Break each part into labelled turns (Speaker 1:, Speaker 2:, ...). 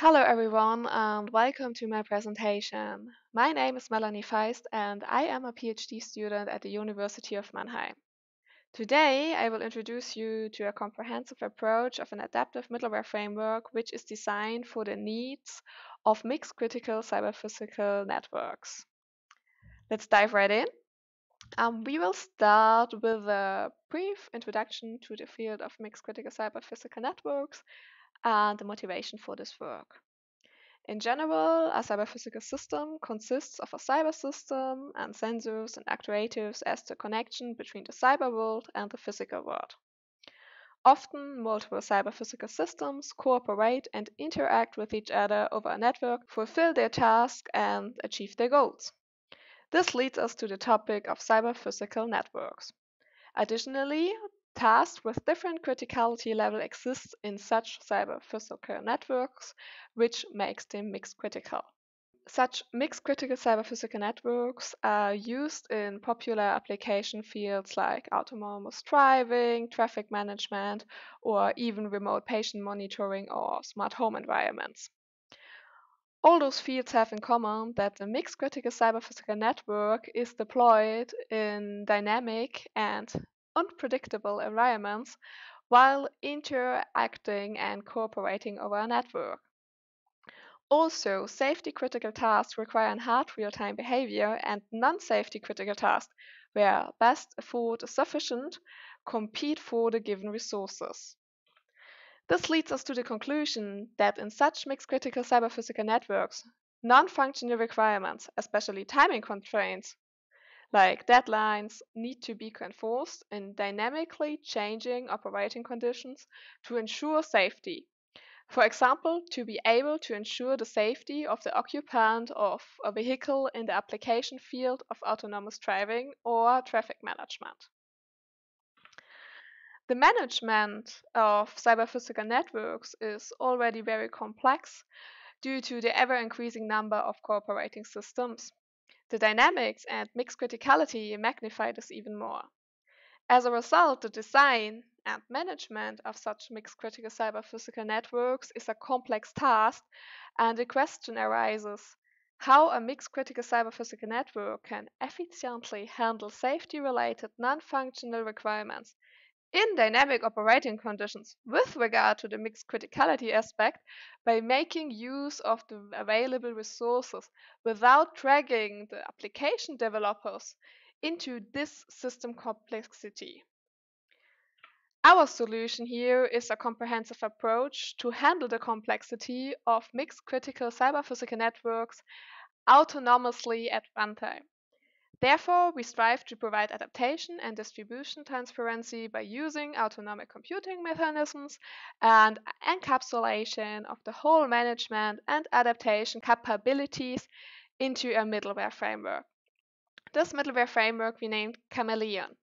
Speaker 1: Hello everyone and welcome to my presentation. My name is Melanie Feist and I am a PhD student at the University of Mannheim. Today I will introduce you to a comprehensive approach of an adaptive middleware framework which is designed for the needs of mixed critical cyber-physical networks. Let's dive right in. Um, we will start with a brief introduction to the field of mixed critical cyber-physical networks and the motivation for this work. In general, a cyber-physical system consists of a cyber system and sensors and actuators as the connection between the cyber world and the physical world. Often, multiple cyber-physical systems cooperate and interact with each other over a network, fulfill their tasks, and achieve their goals. This leads us to the topic of cyber-physical networks. Additionally, tasks with different criticality level exist in such cyber-physical networks, which makes them mixed critical. Such mixed critical cyber-physical networks are used in popular application fields like autonomous driving, traffic management, or even remote patient monitoring or smart home environments. All those fields have in common that the mixed critical cyber-physical network is deployed in dynamic and unpredictable environments while interacting and cooperating over a network. Also, safety critical tasks require hard real-time behavior and non-safety critical tasks, where best effort is sufficient, compete for the given resources. This leads us to the conclusion that in such mixed critical cyber-physical networks, non-functional requirements, especially timing constraints, like deadlines need to be enforced in dynamically changing operating conditions to ensure safety. For example, to be able to ensure the safety of the occupant of a vehicle in the application field of autonomous driving or traffic management. The management of cyber-physical networks is already very complex due to the ever-increasing number of cooperating systems. The dynamics and mixed criticality magnify this even more. As a result, the design and management of such mixed critical cyber-physical networks is a complex task, and the question arises how a mixed critical cyber-physical network can efficiently handle safety-related non-functional requirements in dynamic operating conditions with regard to the mixed criticality aspect by making use of the available resources without dragging the application developers into this system complexity. Our solution here is a comprehensive approach to handle the complexity of mixed critical cyber-physical networks autonomously at runtime. Therefore, we strive to provide adaptation and distribution transparency by using autonomic computing mechanisms and encapsulation of the whole management and adaptation capabilities into a middleware framework. This middleware framework we named Chameleon.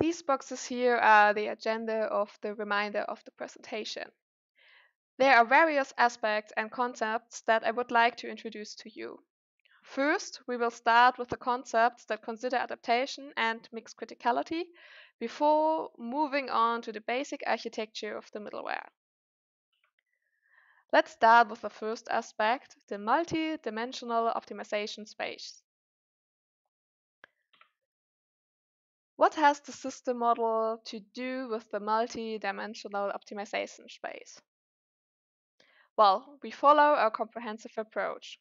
Speaker 1: These boxes here are the agenda of the remainder of the presentation. There are various aspects and concepts that I would like to introduce to you. First, we will start with the concepts that consider adaptation and mixed criticality before moving on to the basic architecture of the middleware. Let's start with the first aspect, the multi-dimensional optimization space. What has the system model to do with the multi-dimensional optimization space? Well, we follow a comprehensive approach.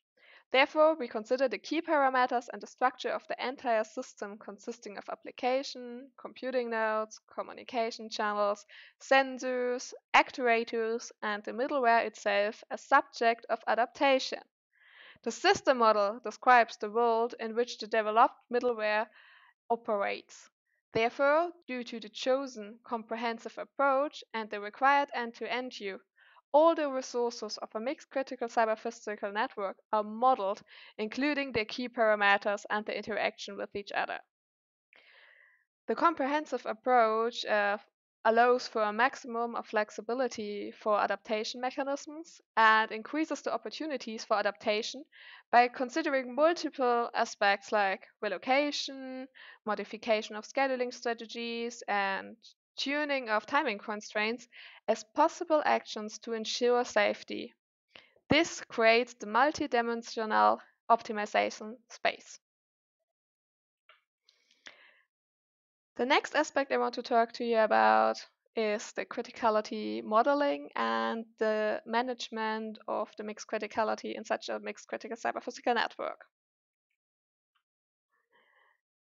Speaker 1: Therefore, we consider the key parameters and the structure of the entire system consisting of application, computing nodes, communication channels, sensors, actuators, and the middleware itself as subject of adaptation. The system model describes the world in which the developed middleware operates. Therefore, due to the chosen comprehensive approach and the required end-to-end -end view, all the resources of a mixed critical cyber-physical network are modeled, including their key parameters and the interaction with each other. The comprehensive approach uh, allows for a maximum of flexibility for adaptation mechanisms and increases the opportunities for adaptation by considering multiple aspects like relocation, modification of scheduling strategies, and tuning of timing constraints as possible actions to ensure safety. This creates the multidimensional optimization space. The next aspect I want to talk to you about is the criticality modeling and the management of the mixed criticality in such a mixed critical cyber physical network.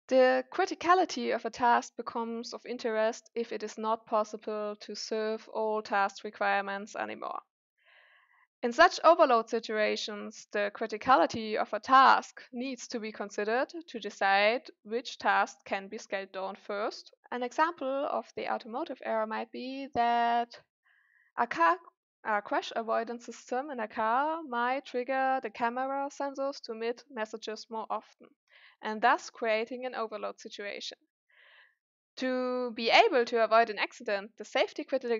Speaker 1: The criticality of a task becomes of interest if it is not possible to serve all task requirements anymore. In such overload situations, the criticality of a task needs to be considered to decide which task can be scaled down first. An example of the automotive error might be that a car a crash avoidance system in a car might trigger the camera sensors to emit messages more often, and thus creating an overload situation. To be able to avoid an accident, the safety critical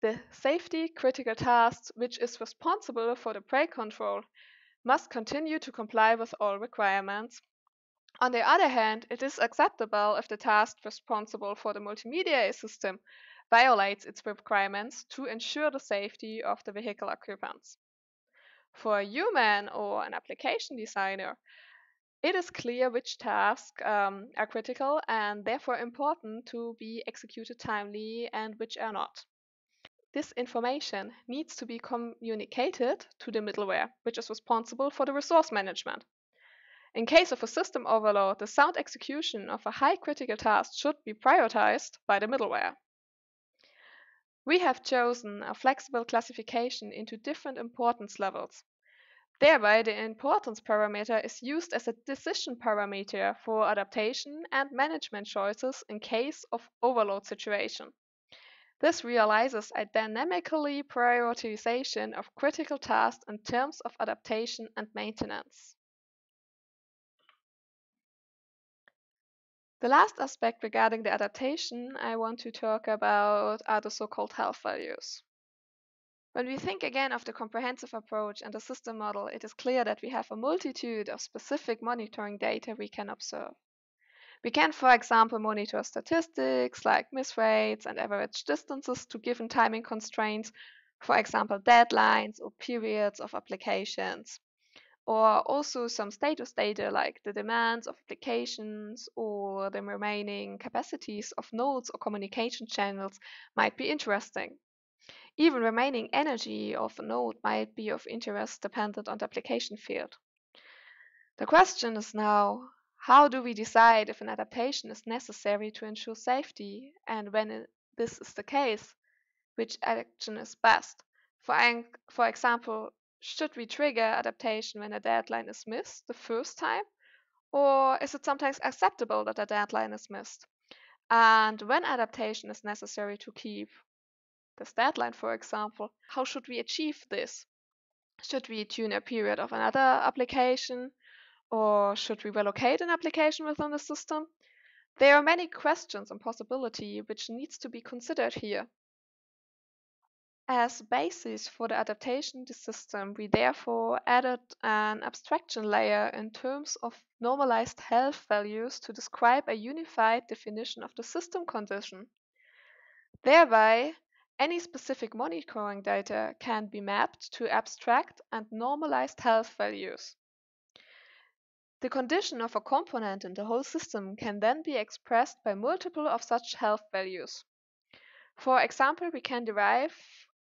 Speaker 1: the safety critical task which is responsible for the brake control must continue to comply with all requirements. On the other hand, it is acceptable if the task responsible for the multimedia system violates its requirements to ensure the safety of the vehicle occupants. For a human or an application designer, it is clear which tasks um, are critical and therefore important to be executed timely and which are not. This information needs to be communicated to the middleware, which is responsible for the resource management. In case of a system overload, the sound execution of a high critical task should be prioritized by the middleware. We have chosen a flexible classification into different importance levels. Thereby, the importance parameter is used as a decision parameter for adaptation and management choices in case of overload situation. This realizes a dynamically prioritization of critical tasks in terms of adaptation and maintenance. The last aspect regarding the adaptation I want to talk about are the so-called health values. When we think again of the comprehensive approach and the system model, it is clear that we have a multitude of specific monitoring data we can observe. We can, for example, monitor statistics like miss rates and average distances to given timing constraints, for example, deadlines or periods of applications or also some status data like the demands of applications or the remaining capacities of nodes or communication channels might be interesting. Even remaining energy of a node might be of interest dependent on the application field. The question is now, how do we decide if an adaptation is necessary to ensure safety and when this is the case, which action is best? For, for example, should we trigger adaptation when a deadline is missed the first time? Or is it sometimes acceptable that a deadline is missed? And when adaptation is necessary to keep this deadline, for example, how should we achieve this? Should we tune a period of another application? Or should we relocate an application within the system? There are many questions and possibility which needs to be considered here. As basis for the adaptation the system, we therefore added an abstraction layer in terms of normalized health values to describe a unified definition of the system condition. Thereby, any specific monitoring data can be mapped to abstract and normalized health values. The condition of a component in the whole system can then be expressed by multiple of such health values. For example, we can derive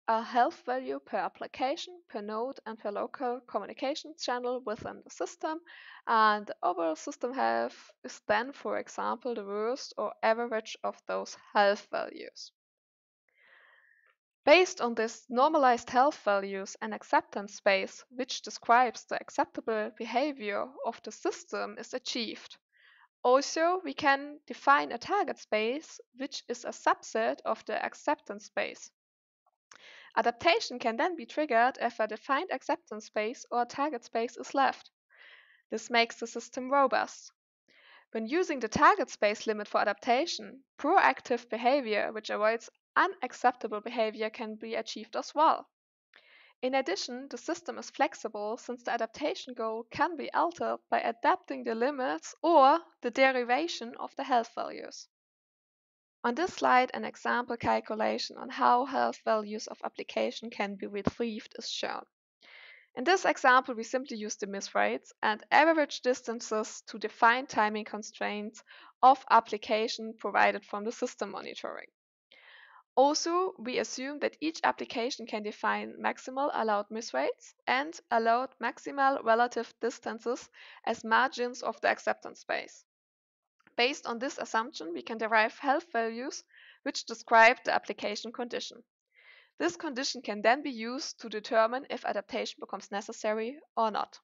Speaker 1: a health value per application, per node, and per local communication channel within the system. And the overall system health is then, for example, the worst or average of those health values. Based on this normalized health values and acceptance space, which describes the acceptable behavior of the system, is achieved. Also, we can define a target space, which is a subset of the acceptance space. Adaptation can then be triggered if a defined acceptance space or target space is left. This makes the system robust. When using the target space limit for adaptation, proactive behavior which avoids unacceptable behavior can be achieved as well. In addition, the system is flexible since the adaptation goal can be altered by adapting the limits or the derivation of the health values. On this slide, an example calculation on how health values of application can be retrieved is shown. In this example, we simply use the miss rates and average distances to define timing constraints of application provided from the system monitoring. Also, we assume that each application can define maximal allowed miss rates and allowed maximal relative distances as margins of the acceptance space. Based on this assumption, we can derive health values which describe the application condition. This condition can then be used to determine if adaptation becomes necessary or not.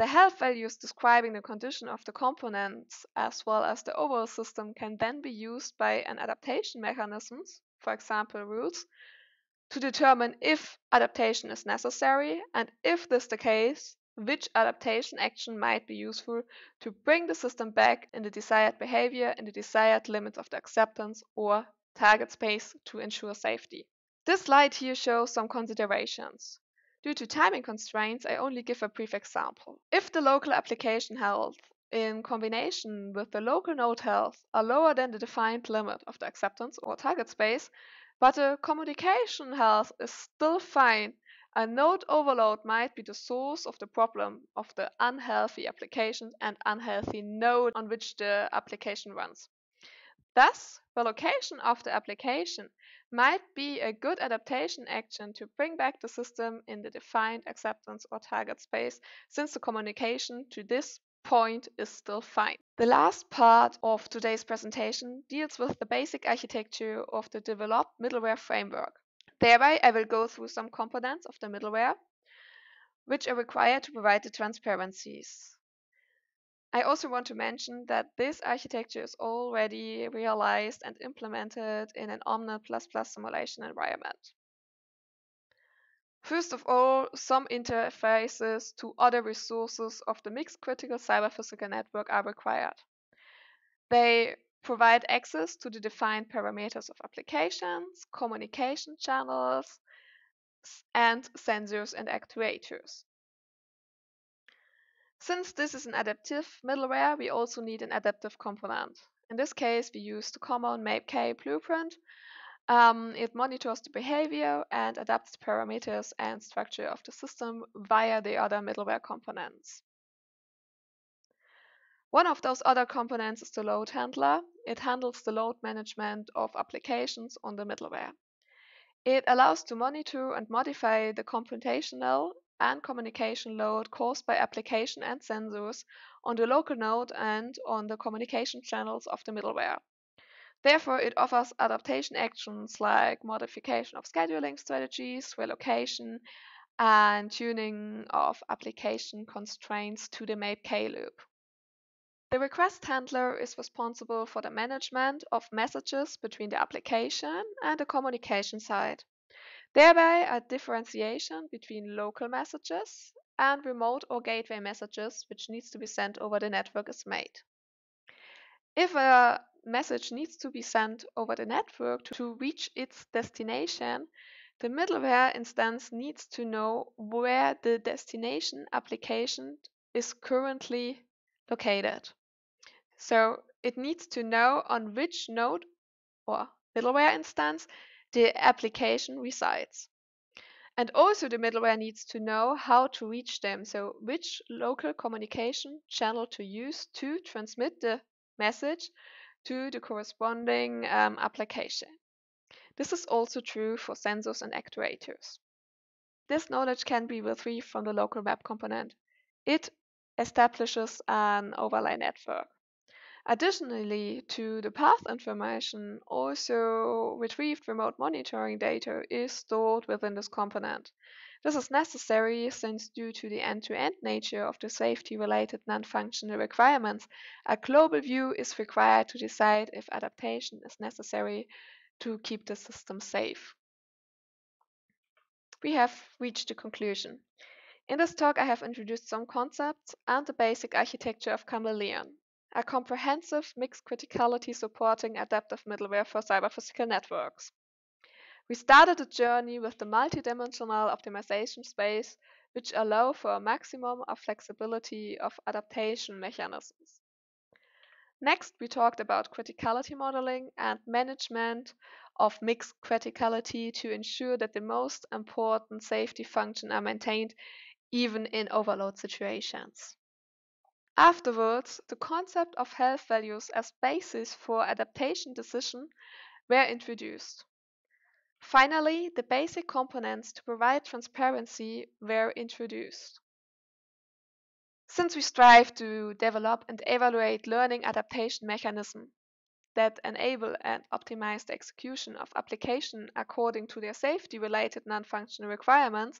Speaker 1: The health values describing the condition of the components as well as the overall system can then be used by an adaptation mechanisms, for example rules, to determine if adaptation is necessary and if this is the case, which adaptation action might be useful to bring the system back in the desired behavior in the desired limits of the acceptance or target space to ensure safety. This slide here shows some considerations. Due to timing constraints, I only give a brief example. If the local application health in combination with the local node health are lower than the defined limit of the acceptance or target space, but the communication health is still fine a node overload might be the source of the problem of the unhealthy application and unhealthy node on which the application runs. Thus, the location of the application might be a good adaptation action to bring back the system in the defined acceptance or target space since the communication to this point is still fine. The last part of today's presentation deals with the basic architecture of the developed middleware framework. Thereby, I will go through some components of the middleware, which are required to provide the transparencies. I also want to mention that this architecture is already realized and implemented in an OMNeT++ simulation environment. First of all, some interfaces to other resources of the mixed critical cyber-physical network are required. They provide access to the defined parameters of applications, communication channels, and sensors and actuators. Since this is an adaptive middleware, we also need an adaptive component. In this case, we use the common MAPE-K blueprint. Um, it monitors the behavior and adapts parameters and structure of the system via the other middleware components. One of those other components is the load handler. It handles the load management of applications on the middleware. It allows to monitor and modify the computational and communication load caused by application and sensors on the local node and on the communication channels of the middleware. Therefore, it offers adaptation actions like modification of scheduling strategies, relocation, and tuning of application constraints to the MAPE-K loop. The request handler is responsible for the management of messages between the application and the communication side. Thereby, a differentiation between local messages and remote or gateway messages which needs to be sent over the network is made. If a message needs to be sent over the network to reach its destination, the middleware instance needs to know where the destination application is currently located. So it needs to know on which node or middleware instance the application resides. And also the middleware needs to know how to reach them, so which local communication channel to use to transmit the message to the corresponding um, application. This is also true for sensors and actuators. This knowledge can be retrieved from the local web component. It establishes an overlay network. Additionally to the path information, also retrieved remote monitoring data is stored within this component. This is necessary since due to the end-to-end -end nature of the safety-related non-functional requirements, a global view is required to decide if adaptation is necessary to keep the system safe. We have reached the conclusion. In this talk I have introduced some concepts and the basic architecture of Chameleon a comprehensive mixed criticality supporting adaptive middleware for cyber-physical networks. We started the journey with the multidimensional optimization space, which allow for a maximum of flexibility of adaptation mechanisms. Next, we talked about criticality modeling and management of mixed criticality to ensure that the most important safety functions are maintained even in overload situations. Afterwards, the concept of health values as basis for adaptation decision were introduced. Finally, the basic components to provide transparency were introduced. Since we strive to develop and evaluate learning adaptation mechanisms that enable and optimize the execution of application according to their safety-related non-functional requirements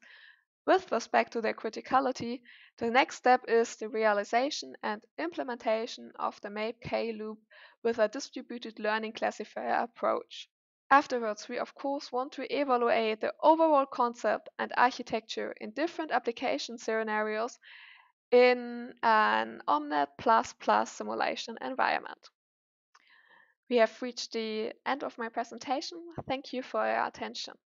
Speaker 1: with respect to their criticality, the next step is the realization and implementation of the MAPE-K loop with a distributed learning classifier approach. Afterwards, we of course want to evaluate the overall concept and architecture in different application scenarios in an OMNeT++ simulation environment. We have reached the end of my presentation. Thank you for your attention.